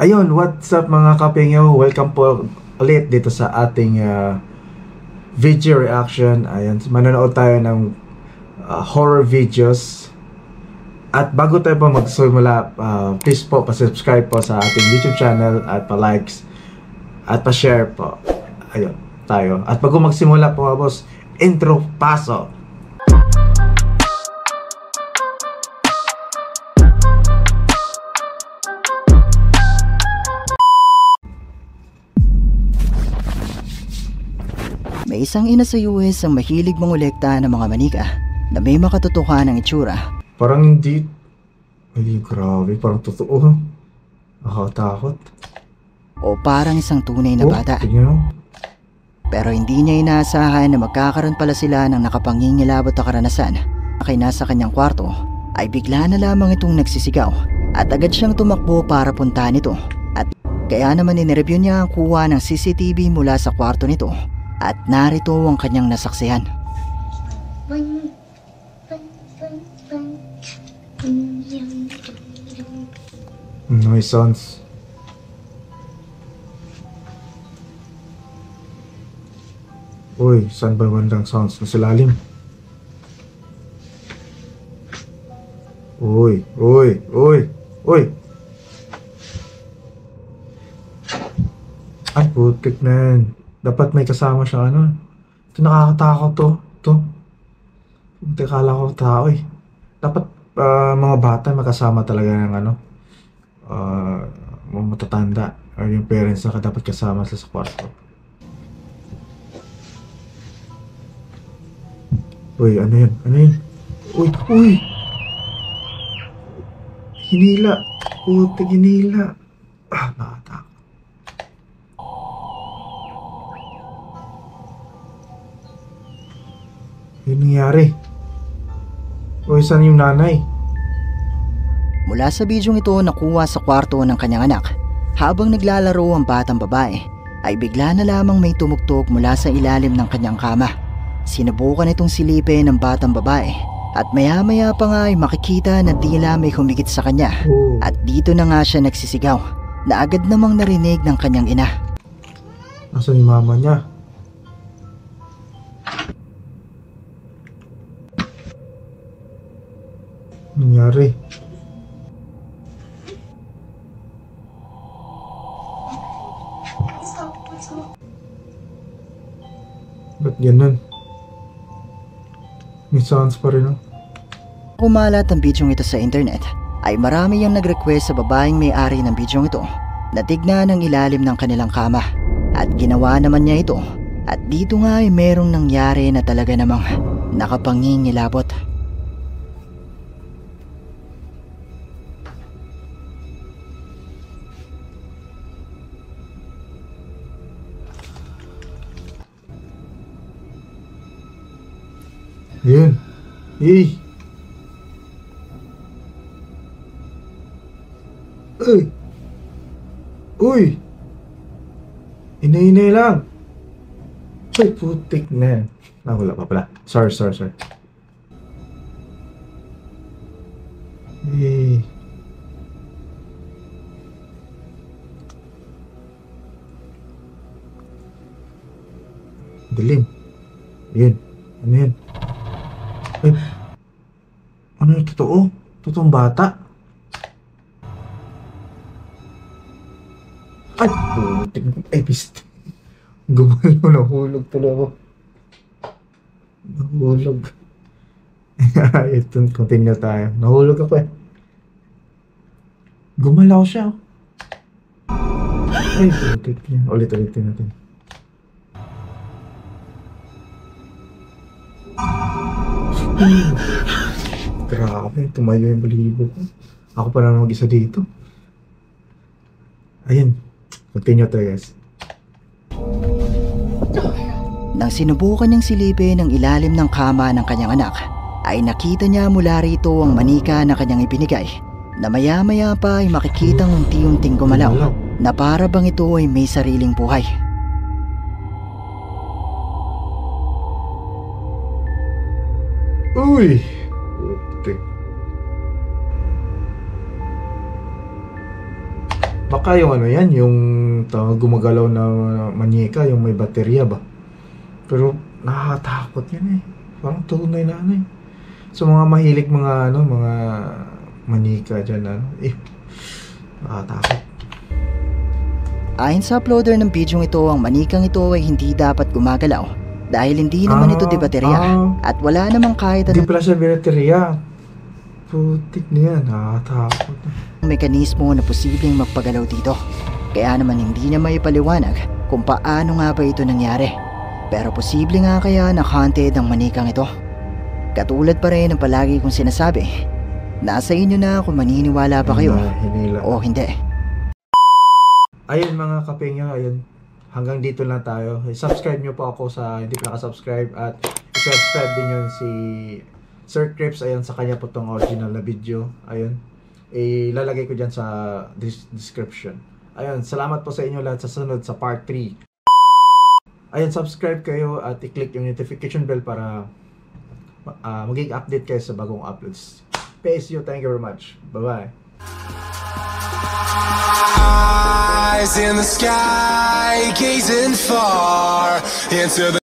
Ayun, what's up mga kapingyo? Welcome po ulit dito sa ating uh, video reaction. Ayun, manonood tayo ng uh, horror videos. At bago tayo po magsimula, uh, please po pa-subscribe po sa ating YouTube channel at pa-likes at pa-share po. Ayun, tayo. At bago magsimula po boss, intro, paso! Isang ina sa US ang mahilig mangolekta ng mga manika na may makatotohanan ng itsura. Parang hindi... Ay, grabe. Parang totoo. Nakakatakot. O parang isang tunay na Oh, bata. tignan mo. Pero hindi niya inaasahan na magkakaroon pala sila ng nakapangingilabot na karanasan. Kay nasa kanyang kwarto ay bigla na lamang itong nagsisigaw at agad siyang tumakbo para puntahan ito. At kaya naman inireview niya ang kuha ng CCTV mula sa kwarto nito at narito ang kanyang nasaksihan. Sounds. Uy, saan ba bandang sounds? Nasa lalim. Uy, uy, uy, uy. Ay, putik na yan. Dapat may kasama siya, ano. Ito nakakatakot to. Ito. Buti kala ko tao eh. Dapat ah, mga bata makasama talaga ng ano. ah, mga matatanda or yung parents na dapat kasama sa kwarto. Uy, ano yun? Ano yun? Uy, uy! Hinila. Puti, hinila. Ah, nakatakot. Ano nangyari? Uy, saan yung nanay? Mula sa bidyong ito nakuha sa kwarto ng kanyang anak, habang naglalaro ang batang babae, ay bigla na lamang may tumugtog mula sa ilalim ng kanyang kama. Sinubukan itong silipin ng batang babae at maya-maya pa nga ay makikita na tila may humigit sa kanya at dito na nga siya nagsisigaw na agad namang narinig ng kanyang ina. Nasaan yung mama niya? Nangyari? Ba't ganun? May sounds pa rin, oh. Kumalat ang bidyong ito sa internet ay marami ang nag-request sa babaeng may-ari ng bidyong ito na tignan ang ilalim ng kanilang kama at ginawa naman niya ito at dito nga ay merong nangyari na talaga namang nakapangingilabot. Yun. Eh. Uy. Uy. Inay-inay lang. Uy, putik na. Ah, wala pa pala. Sorry, sorry, sorry. Eh. Dilim. Yun. Ano yun? Ay, ano yung totoo? Totoong bata? Ay, putik. Ay, pist. Gumalo, nahulog tuloy ako. Nahulog. Ito, continue tayo. Nahulog ako eh. Gumalaw siya. Ay, putik niya. Ulit-ulitin natin. Grabe, tumayo yung balibo ko. Ako pa lang mag-isa dito. Ayun. Continue tayo guys. Nang sinubukan niyang silipin ang ilalim ng kama ng kanyang anak, ay nakita niya mula rito ang manika na kanyang ibinigay na maya-maya pa ay makikitang unti-unting gumalaw na para bang ito ay may sariling buhay. Uy! Putik. Bak Baka yung ano yan, yung tawag gumagalaw na manyeka, yung may baterya ba? Pero nakakatakot yan eh. Parang tunay na ano eh. So mga mahilig mga ano, mga manika dyan ano, eh, nakakatakot. Ayon sa uploader ng video ito, ang manikang ito ay hindi dapat gumagalaw dahil hindi naman Ah, ito di baterya ah. at wala namang kahit Hindi anong pala siya baterya. Putik na yan, nakakatakot. mekanismo na posibleng magpagalaw dito. Kaya naman hindi niya may paliwanag kung paano nga ba ito nangyari. Pero posible nga kaya na haunted ang manikang ito. Katulad pa rin ng palagi kong sinasabi, nasa inyo na kung maniniwala ba kayo o hindi. Ayun mga kapengyo, ayun. Hanggang dito lang tayo. Subscribe nyo po ako sa hindi pa nakasubscribe at subscribe din yun si Sir Crips. Ayun, sa kanya po tong original na video. Ayun. Ilalagay ko dyan sa description. Ayun, salamat po sa inyo lahat sa sunod sa part 3. Ayun, subscribe kayo at i-click yung notification bell para uh, maging update kayo sa bagong uploads. Peace you. Thank you very much. Bye-bye. Eyes in the sky, gazing far into the